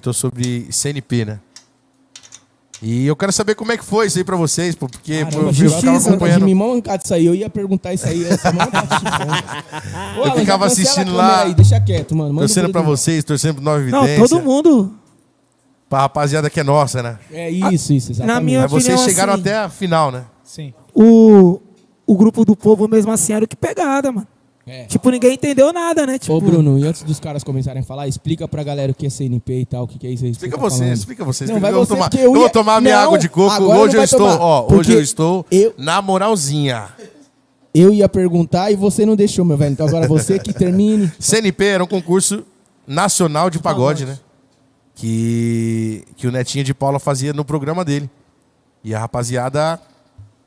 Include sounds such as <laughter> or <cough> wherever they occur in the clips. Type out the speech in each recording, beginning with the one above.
Tô sobre CNP, né? E eu quero saber como é que foi isso aí pra vocês, pô, porque Caramba, pô, eu justiça, ficava de acompanhando. me mancar disso aí. Eu ia perguntar isso aí. Essa. <laughs> Ô, Alan, já ficava assistindo lá, Aí, deixa quieto, mano. Manda Torcendo pra Bruno. vocês, torcendo pro Nova Não, Evidência. todo mundo. Pra rapaziada que é nossa, né? É isso, isso, exatamente. Na minha Mas vocês opinião, chegaram assim, até a final, né? Sim. O, o grupo do povo mesmo assim era o que pegada, mano. É. Tipo, ninguém entendeu nada, né? Tipo, Ô, Bruno, e antes dos caras começarem a falar, explica pra galera o que é CNP e tal, o que, que é isso aí. Explica tá vocês, falando. explica vocês. Não, explica. vai eu você, tomar, eu eu vou ia- tomar minha Não, água de coco. Hoje eu estou, ó, hoje eu estou eu- na moralzinha. Eu ia perguntar e você não deixou, meu velho. Então agora você que termine. <laughs> CNP era um concurso nacional de pagode, né? Que, que o Netinho de Paula fazia no programa dele. E a rapaziada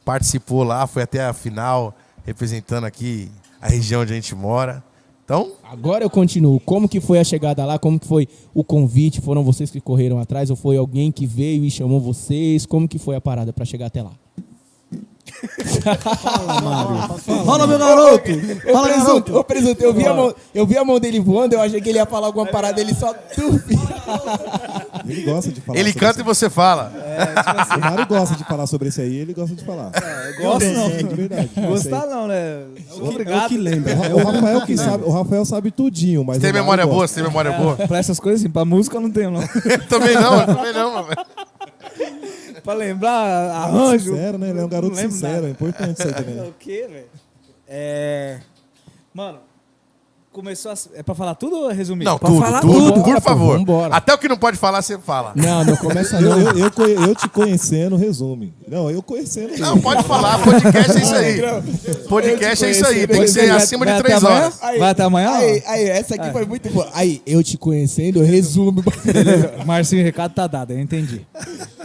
participou lá, foi até a final, representando aqui a região onde a gente mora. Então, Agora eu continuo. Como que foi a chegada lá? Como que foi o convite? Foram vocês que correram atrás ou foi alguém que veio e chamou vocês? Como que foi a parada pra chegar até lá? <laughs> Fala, meu garoto! Fala, garoto! ô, presunto, eu vi, a mão, eu vi a mão dele voando, eu achei que ele ia falar alguma parada, ele só... <laughs> Ele gosta de falar ele canta e você fala. Isso. O Mário gosta de falar sobre isso aí, ele gosta de falar. Gosto não. É, de verdade. Gostar não, né? É Obrigado. o que lembra. O Rafael que sabe, o Rafael sabe tudinho, mas Você tem memória boa? Você tem memória boa? Pra essas coisas assim, pra música eu não tenho não. <laughs> também não, também não. velho. <laughs> pra lembrar arranjo. Sincero, né? Ele é um garoto sincero, nada. é importante isso aí também. né? <laughs> O quê, velho? É. Mano, começou a. É pra falar tudo ou é resumir? Não, Pode tudo, falar tudo, tudo. por pô, favor. vambora. Até o que não pode falar, você fala. Não, não começa <laughs> Eu, não. eu, eu, eu te conhecendo, resume. Não, eu conhecendo. Não, pode falar, podcast é isso aí. Podcast é isso aí, tem que ser acima de três horas. Vai até amanhã? Aí, aí, essa aqui foi muito boa. Aí, eu te conhecendo, resume. Beleza. <laughs> Marcinho, o recado tá dado, eu entendi.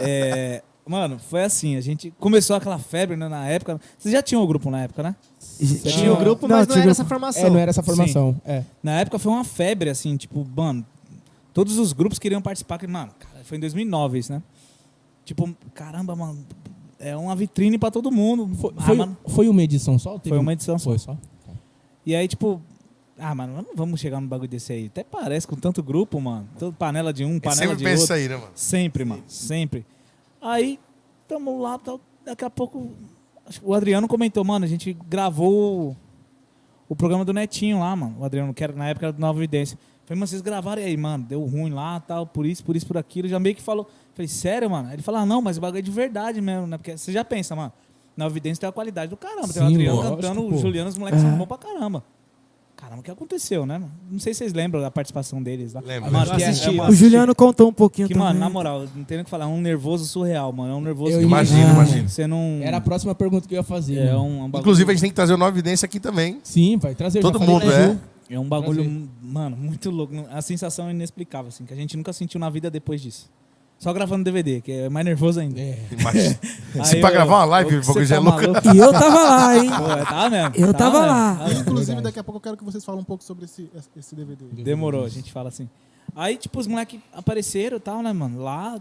É, mano, foi assim, a gente começou aquela febre né, na época. Vocês já tinham o grupo na época, né? Tinha o grupo, Não, mas não, era grupo. essa formação. É, não era essa formação. É. Na época foi uma febre, assim, tipo, mano, todos os grupos queriam participar. que, Mano, cara, foi em 2009 isso, né? Tipo, caramba, mano, é uma vitrine pra todo mundo. Foi, Ah, foi, mano. foi uma edição só? teve Foi um- uma edição só. Foi só? E aí, tipo, ah, mano, não vamos chegar num bagulho desse aí. Até parece com tanto grupo, mano. Todo panela de um, Eu panela sempre de outro. isso aí, né, mano? Sempre, mano. Sempre. Aí, tamo lá, tal, daqui a pouco o Adriano comentou, mano, a gente gravou o programa do Netinho lá, mano. O Adriano, que era, na época era do Nova Evidência. Falei, mas vocês gravaram e aí, mano, deu ruim lá, tal, por isso, por isso, por aquilo. Já meio que falou. Falei, sério, mano? Ele falou, ah, não, mas o bagulho é de verdade mesmo, né? Porque você já pensa, mano, Nova Evidência tem uma qualidade do caramba. tem o Sim, Adriano lógico, cantando, pô. o Juliano, os moleques são bons pra caramba. Caramba, o que aconteceu, né? Não sei se vocês lembram da participação deles lá. Lembro, Mano, que é- Assisti. é uma- O Juliano contou um pouquinho que, também. mano, na moral, não tem nem o que falar. É um nervoso surreal, mano. É um nervoso. Eu Imagino, Ah, imagino. Você não. Era a próxima pergunta que eu ia fazer. É um, um bagulho. Inclusive, a gente tem que trazer o Nova Evidência aqui também. Sim, vai trazer. Todo mundo é. Ju. É um bagulho, Prazer. mano, muito louco. A sensação é inexplicável, assim, que a gente nunca sentiu na vida depois disso. Só gravando DVD, que é mais nervoso ainda. É. <laughs> Imagina. Se Aí pra eu- gravar uma live, eu- o bagulho você já é tá louco. maluco? <laughs> E eu tava lá, hein? Pô, é, tá mesmo. Eu tá tava mesmo, lá. tá mesmo. Inclusive, daqui a pouco eu quero que vocês falem um pouco sobre esse, esse DVD. Demorou, a gente fala assim. Aí, tipo, os moleques apareceram e tal, né, mano? Lá,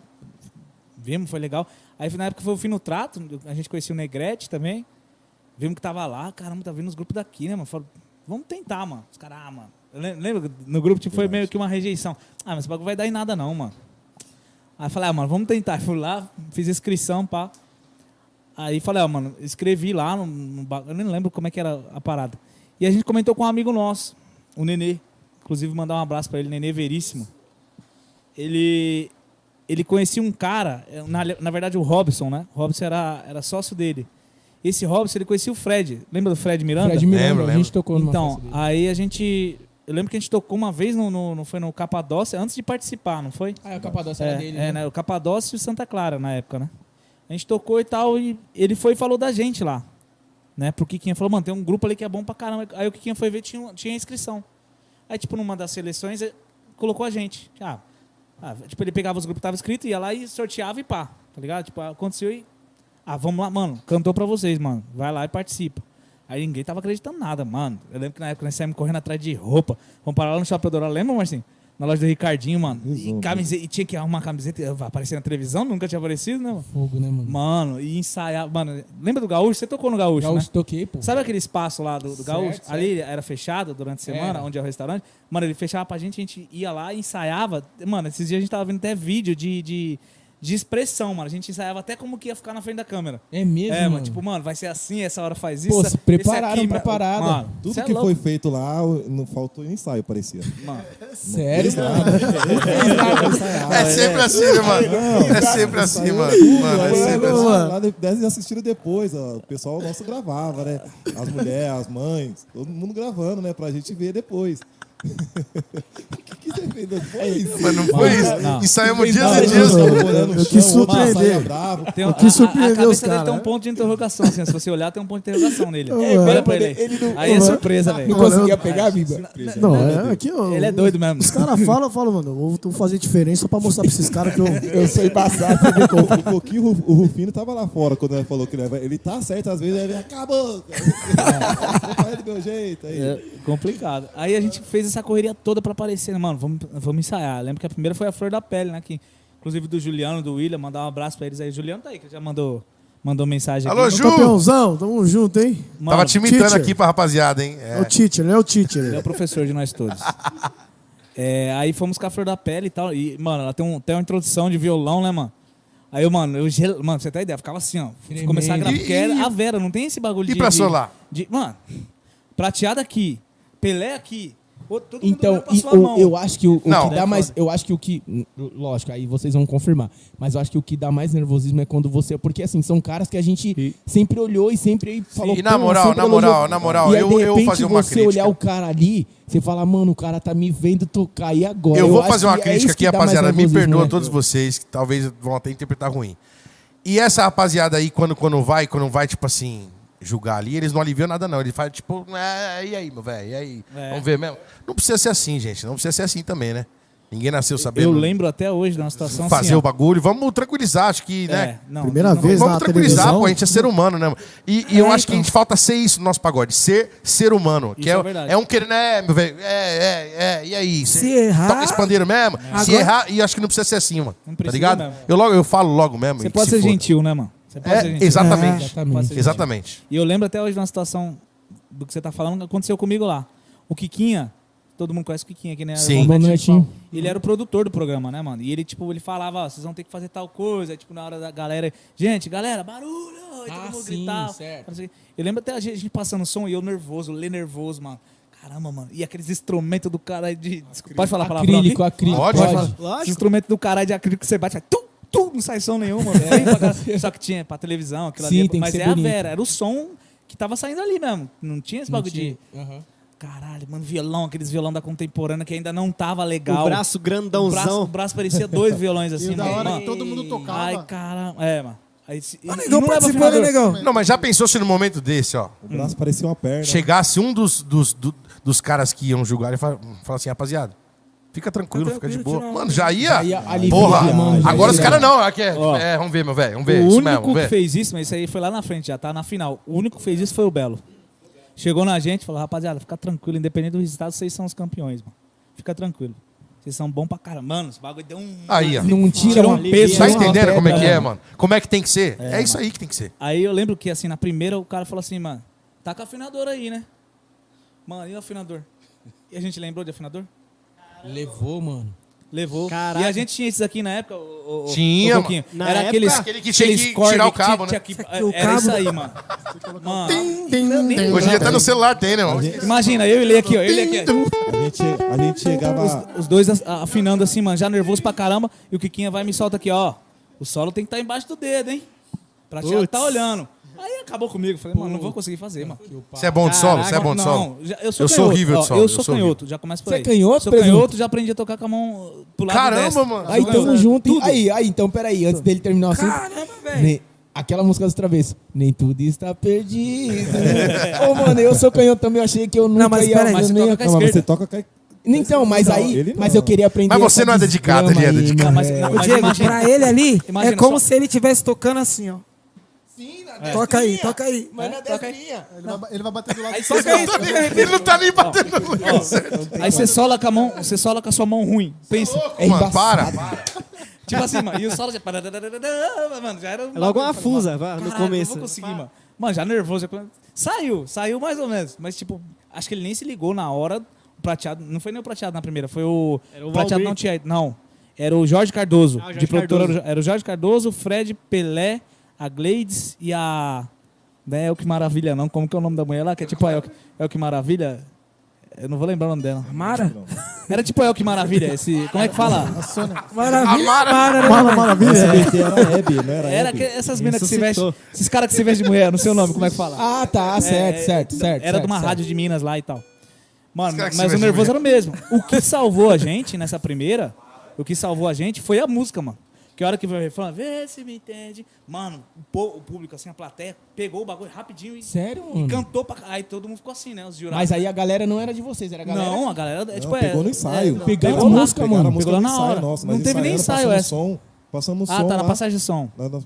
vimos, foi legal. Aí, na época, foi o fim no trato, a gente conhecia o Negrete também. Vimos que tava lá, caramba, tá vindo os grupos daqui, né, mano? Falou, vamos tentar, mano. Os caras, ah, mano. Eu lem- Lembra no grupo tipo, foi meio que uma rejeição. Ah, mas esse bagulho vai dar em nada, não, mano. Aí falei, ah, mano, vamos tentar. Fui lá, fiz inscrição, pá. Aí falei, ó, mano, escrevi lá no, no Eu nem lembro como é que era a parada. E a gente comentou com um amigo nosso, o Nenê. Inclusive, mandar um abraço pra ele, Nenê Veríssimo. Ele, ele conhecia um cara, é, na, na verdade o Robson, né? O Robson era, era sócio dele. Esse Robson, ele conhecia o Fred. Lembra do Fred Miranda? Fred Miranda, Lembro, a lembro. gente tocou numa Então, aí a gente. Eu lembro que a gente tocou uma vez no, no, no- foi no Capadócia, antes de participar, não foi? Ah, o Capadócia É, era dele. é, né? né? O Capadócio e o Santa Clara na época, né? A gente tocou e tal, e ele foi e falou da gente lá. Né? Pro Kikinha falou, mano, tem um grupo ali que é bom pra caramba. Aí o Kikinha foi ver, tinha, tinha inscrição. Aí, tipo, numa das seleções, ele colocou a gente. Ah, ah, tipo, ele pegava os grupos que estavam escritos, ia lá e sorteava e pá, tá ligado? Tipo, aconteceu e. Ah, vamos lá, mano, cantou pra vocês, mano. Vai lá e participa. Aí ninguém tava acreditando nada, mano. Eu lembro que na época nós saímos correndo atrás de roupa. Vamos parar lá no Shopping Dourado, lembra, Marcinho? Na loja do Ricardinho, mano. E, camiseta, e tinha que arrumar camiseta. Aparecer na televisão, nunca tinha aparecido, né, mano? Fogo, né, mano? Mano, e ensaiar. Mano, lembra do Gaúcho? Você tocou no Gaúcho, Gaúcho né? toquei, pô. Sabe aquele espaço lá do, do Certo, Gaúcho? certo. Ali era fechado durante a semana, Era. onde é o restaurante. Mano, ele fechava pra gente, a gente ia lá e ensaiava. Mano, esses dias a gente tava vendo até vídeo de, de, de expressão, mano. A gente ensaiava até como que ia ficar na frente da câmera. É mesmo, é, mano. tipo, mano, vai ser assim, essa hora faz isso. Pô, se prepararam aqui, parada. Mano, Tudo é que louco. foi feito lá, não faltou ensaio, parecia. Mano, Sério, mano? É sempre assim, né, mano? É sempre assim, mano. Mano, é sempre assim. Lá, lá de- eles assistiram depois, ó. O pessoal nosso gravava, né? As mulheres, as mães, todo mundo gravando, né? Pra gente ver depois. O que, você fez? Mas não foi isso. Não. Ensaiamos dias Ah, e dias. olhando no Eu quis surpreender. bravo. tem, Eu a, quis a, a surpreender cabeça dele tem um ponto de interrogação, assim. Se você olhar, tem um ponto de interrogação nele. É, Olha pra ele. aí. ele não- Aí é surpresa, velho. Não conseguia pegar, Biba? Não, é aqui, ó. Ele é doido mesmo. Os caras falam, eu falo, mano, eu vou fazer diferença pra mostrar pra esses caras que eu. Eu sou embaçado. O pouquinho o Ru- o Rufino tava lá fora quando ele falou que ele, vai- ele tá certo, às vezes ele acabou. Faz do meu jeito aí. É complicado. Aí a gente fez essa correria toda pra aparecer, né, mano? Vamos, vamos ensaiar. Lembro que a primeira foi a Flor da Pele, né? Que, inclusive do Juliano, do William, mandar um abraço pra eles aí. O Juliano tá aí, que já mandou, mandou mensagem Alô, aqui. Ju! Campeãozão, tamo junto, hein? Mano, Tava te imitando teacher. aqui pra rapaziada, hein? É, É. o teacher, ele é o teacher. Ele é o professor de nós todos. <laughs> É, aí fomos com a Flor da Pele e tal. E, mano, ela tem, um, tem uma introdução de violão, né, mano? Aí eu, mano, eu gel... Mano, pra você tem ideia, ficava assim, ó. Começar a gravar. E- Porque era e- a Vera, não tem esse bagulho E de. pra de- solar? de- Mano, prateada aqui, Pelé aqui. Todo Então, e o- mão. eu acho que o, o Não. que dá É mais. foda. Eu acho que o que. Lógico, aí vocês vão confirmar. Mas eu acho que o que dá mais nervosismo é quando você. Porque assim, são caras que a gente sempre olhou e sempre falou. E na "Pô, moral, sempre na moral, elogiou." na moral, e aí, eu- de eu repente, fazer uma você crítica. olhar o cara ali, você fala, mano, o cara tá me vendo tocar e agora. Eu vou acho fazer uma que é crítica isso aqui, rapaziada. Me perdoa né? todos vocês, que talvez vão até interpretar ruim. E essa rapaziada aí, quando, quando vai, quando vai, tipo assim, julgar ali, eles não aliviam nada, não. Eles fazem, tipo, é, e aí, meu velho? E aí? É. Vamos ver mesmo? Não precisa ser assim, gente. Não precisa ser assim também, né? Ninguém nasceu sabendo Eu lembro até hoje de uma situação fazer assim. o bagulho. Vamos tranquilizar, acho que, né? É, não, Primeira não- vez Vamos na tranquilizar, televisão. pô, a gente é ser humano, né? mano? E, e eu É, acho que a então. gente falta ser isso no nosso pagode, ser ser humano. Que Isso é, é verdade. é um querendo, é, meu velho, é, é, é, e aí? Se Cê errar- Toca esse pandeiro mesmo? Se Agora- errar, e acho que não precisa ser assim, mano. Não Tá precisa ligado? mesmo. Eu, logo, eu falo logo mesmo. Você que pode se ser foda. gentil, né, mano? Você pode É, ser gentil. exatamente. Pode ser. Exatamente. E eu lembro até hoje de uma situação do que você tá falando que aconteceu comigo lá. O Kikinha, todo mundo conhece o Kikinha aqui, né? Sim. Bom. Ele era o produtor do programa, né, mano? E ele, tipo, ele falava, ó, vocês vão ter que fazer tal coisa. Aí, tipo, na hora da galera, gente, galera, barulho! Aí todo Ah, mundo sim, gritava. certo. Eu lembro até a gente, passando som e eu nervoso, lê nervoso, mano. Caramba, mano. E aqueles instrumentos do cara de. Desculpa, pode falar a palavra? Acrílico, acrílico. Pode, Pode. Os instrumentos do caralho de acrílico que você bate, vai tu, tu, não sai som nenhum, mano. Pra caralho. Só que tinha pra televisão, aquilo Sim, ali. tem que Mas ser é a bonito. Vera, era o som que tava saindo ali mesmo. Não tinha esse bagulho de. Aham. Caralho, mano, violão, aqueles violão da contemporânea que ainda não tava legal. O braço O braço, grandãozão. o braço parecia dois <laughs> violões assim, E da mano. hora Mano, que todo mundo tocava. Ai, caramba. É, mano. Aí, negão não participando, né, afinador. negão? Não, mas já pensou se no momento desse, ó, O braço parecia uma perna. chegasse um dos, dos, do- dos caras que iam julgar e fala, fala assim, rapaziada, fica tranquilo, fica de boa. Mano, já ia. Já ia aliviar, Porra, agora os caras não, aqui é, é, vamos ver, meu velho, vamos ver. O isso único que ver. fez isso, mas isso aí foi lá na frente, já tá na final. O único que fez isso foi o Belo. Chegou na gente e falou, rapaziada, fica tranquilo, independente do resultado, vocês são os campeões, mano. Fica tranquilo. Vocês são bons pra caramba. Mano, esse bagulho deu um. Aí, ó. Não tira Tirou um peso. Tá uma entendendo como é que pedra, é, mano? Como é que tem que ser? É, isso aí que tem que ser. Aí eu lembro que, assim, na primeira o cara falou assim, mano, tá com afinador aí, né? Mano, e o afinador? E a gente lembrou de afinador? Levou, mano. Levou. Caraca. E a gente tinha esses aqui na época, o, o, Tinha, mano. Na Era época, aqueles, aquele que tinha que tirar o que tinha- cabo, né? <laughs> tinha que- o era isso cabo. aí, mano. Mano, Tim, tim, tim. Hoje em dia até no celular tem, né, mano? imagina, eu e ele aqui, ó. Ele aqui, ó. A gente, a gente chegava. Os dois as- afinando assim, mano, já nervoso pra caramba. E o Kikinha vai e me solta aqui, ó. O solo tem que estar embaixo do dedo, hein? Pra te tá olhando. Aí acabou comigo. Falei, mano, não vou conseguir fazer, mano. Você é bom de solo? Você é bom de solo? Não, já- eu sou Eu sou canhoto. horrível de Ó, solo, Eu eu sou sou canhoto, já começa por Você aí. é canhoto, Sou presunto? canhoto, já aprendi a tocar com a mão pro lado Caramba, destro. mano. Aí Sou tamo canhoto. junto. Tudo. Aí, aí, então, peraí, antes dele terminar o assunto. Caramba, velho. Aquela música dos travessos. Nem tudo está perdido. <laughs> Ô, mano, eu sou canhoto também, eu achei que eu nunca mas ia... peraí, mas você ia- Não, mas você toca com a- Então, mas Não, aí... não. Mas eu queria aprender Mas você não é dedicado, ele é aí, dedicado. Mas- É. não, Ô, Diego, imagina- pra ele ali, imagina é como só- se ele estivesse tocando assim, ó. Toca aí, toca aí. Mas na toca aí. destrinha. Ele vai, ele vai bater do lado Aí toca aí. Ele não tá nem batendo no certo. Aí você sola com a mão, você sola com a sua mão ruim. Pensa. É Mano, para. Tipo assim, mano, e o solo já. Mano, já era. um É logo uma bagulho, fusa, mano, vá, no caralho, começo. Não vou conseguir, mano. Mano, já nervoso. já- Saiu, saiu mais ou menos. Mas, tipo, acho que ele nem se ligou na hora. O prateado. Não foi nem o prateado na primeira, foi o. Era o prateado Valdir. não tinha. Não. Era o Jorge Cardoso. Ah, o Jorge de produtora Cardoso. era o- era o Jorge Cardoso, o Fred, Pelé, a Gleides e a. Não é El que Maravilha, não. Como que é o nome da mulher lá? Que é tipo a El, El que Maravilha. Eu não vou lembrar o nome dela. Mara? Era tipo El que Maravilha. Esse. Como é que fala? Maravilha. Mara- Mara, né, Mara? Maravilha. SBT era Hebe, não era Era Hebe? que, essas minas que se Ressuscitou. vestem. Esses caras que se vestem de mulher, não sei o nome, como é que fala? Ah, tá, certo, É, certo, é, certo. Era certo, de uma certo. rádio de Minas lá e tal. Mano, caras que mas se o vestem de nervoso era o mesmo. O que salvou a gente nessa primeira, o que salvou a gente foi a música, mano. Que hora que o refrão, vê se me entende. Mano, o, público, assim, a plateia, pegou o bagulho rapidinho e, Sério, e mano? cantou pra. Aí todo mundo ficou assim, né? Os jurados. Mas aí a galera não era de vocês, era a galera. Não, a galera. É, Não, tipo, é, pegou no ensaio. é, Pegaram pegou a lá. música, mano. a música Pegou lá na ensaio hora. nosso. Não teve nem ensaio passamos essa. som. Passamos Ah, som tá na lá. passagem de som. Na- na- é.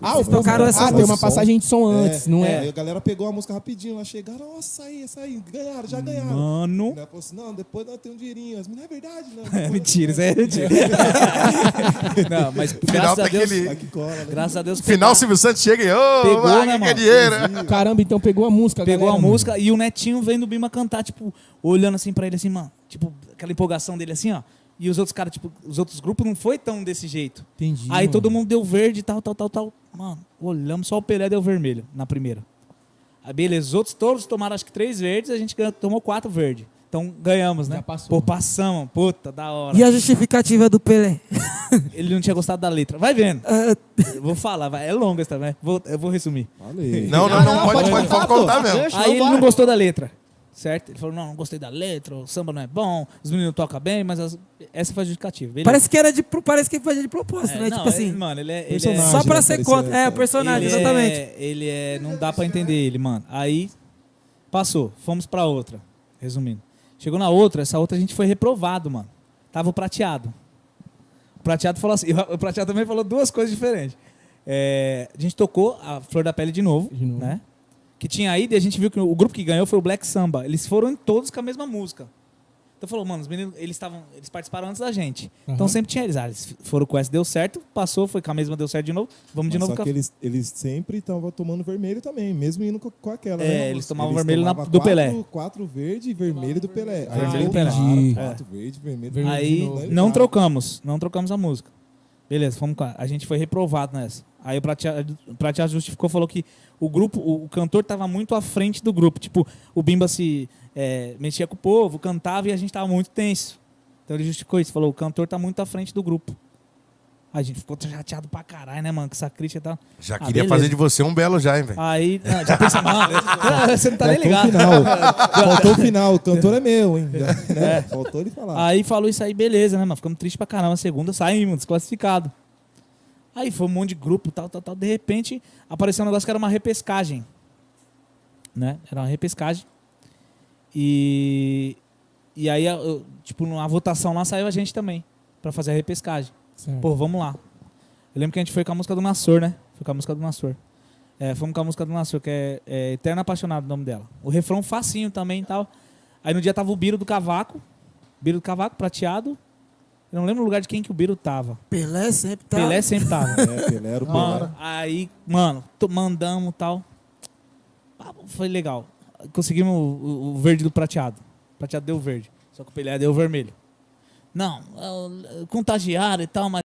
Ah, o tocaram essa ah, tem uma passagem de som antes, não é? Aí a galera pegou a música rapidinho, lá chegaram, nossa, aí, essa aí, ganharam, já ganharam. Mano. Ela falou assim, não, depois nós temos um dinheirinho. As meninas, é verdade, não. <laughs> É mentira, isso aí é mentira. <laughs> não, mas Final graças a tem Deus. aquele. Aqui cola, né? Graças a Deus. Final, Silvio Santos chega e. Ô, Pegou, vai, né, que mano? dinheiro. Caramba, então pegou a música, Pegou galera, a mano. música e o Netinho vendo o Bima cantar, tipo, olhando assim pra ele, assim, mano. Tipo, aquela empolgação dele assim, ó. E os outros caras, tipo, os outros grupos não foi tão desse jeito. Entendi. Aí mano. todo mundo deu verde e tal, tal, tal, tal. Mano, olhamos, só o Pelé deu vermelho na primeira. Aí beleza, os outros todos tomaram acho que três verdes, a gente ganhou- tomou quatro verdes. Então ganhamos, né? Já passou. Pô, passamos, puta, da hora. E a justificativa do Pelé? <laughs> Ele não tinha gostado da letra. Vai vendo. <laughs> Eu vou falar, vai. É longa essa também. Vou, eu vou resumir. Falei. Não, não, não, pode, pode, pode contar mesmo. Aí ele não gostou da letra. Certo? Ele falou: não, não gostei da letra, o samba não é bom, os meninos tocam bem, mas as- essa foi a justificativa. Beleza. parece que era de, parece que foi de propósito, É, né? não, tipo assim, ele- mano, ele é. Ele é só pra ser contra. É, o personagem, ele exatamente. É, ele é. Não dá pra entender ele, mano. Aí passou, fomos pra outra. Resumindo. Chegou na outra, essa outra a gente foi reprovado, mano. Tava o prateado. O prateado falou assim. <laughs> O prateado também falou duas coisas diferentes. É, a gente tocou a Flor da Pele de novo, De novo. né? Que tinha ido e a gente viu que o grupo que ganhou foi o Black Samba. Eles foram em todos com a mesma música. Então falou, mano, os meninos, eles estavam, eles participaram antes da gente. Então Aham. sempre tinha eles. Ah, eles foram com essa, deu certo, passou, foi com a mesma, deu certo de novo. Vamos de Mas novo só com a que eles, eles sempre estavam tomando vermelho também, mesmo indo com, aquela. É, né? eles tomavam vermelho na- do quatro- Pelé. Quatro verde e vermelho do Pelé. Aí Vermelho eles do Pelé. Entendi. Quatro verde, vermelho do Vermelho Pelé. de Aí novo. não trocamos, não trocamos a música. Beleza, fomos com a, a gente foi reprovado nessa. Aí o prateado, justificou, falou que o grupo, o, cantor tava muito à frente do grupo. Tipo, o Bimba se é, mexia com o povo, cantava e a gente tava muito tenso. Então ele justificou isso, falou, o cantor tá muito à frente do grupo. Aí a gente ficou chateado pra caralho, né, mano? Com essa crítica e tal. Já Ah, queria beleza. fazer de você um belo já, hein, velho. Aí, não, já pensa, mano, <laughs> você não tá nem Faltou o ligado. final. <laughs> Faltou o final. O cantor é meu, hein? Já, né? É. Faltou ele falar. Aí falou isso aí, beleza, né, mano? Ficamos tristes pra caramba. Segunda saímos, desclassificado. Aí foi um monte de grupo, tal, tal, tal. De repente, apareceu um negócio que era uma repescagem. Né? Era uma repescagem. E. E aí, eu- tipo, numa votação lá saiu a gente também. Pra fazer a repescagem. Pô, vamos lá. Eu lembro que a gente foi com a música do Nassor, né? Foi com a música do Nassor. É, fomos com a música do Nassor, que é, é Eterno Apaixonado o nome dela. O refrão facinho também e tal. Aí no dia tava o Biro do Cavaco. Biro do Cavaco, prateado. Eu não lembro o lugar de quem que o Biro tava. Pelé sempre tá. Pelé sempre tava. É, Pelé era o Pelé. Mano, aí, mano, mandamos e tal. Ah, Foi legal. Conseguimos o, o- verde do prateado. O prateado deu verde. Só que o Pelé deu vermelho. Não, contagiaram e tal, mas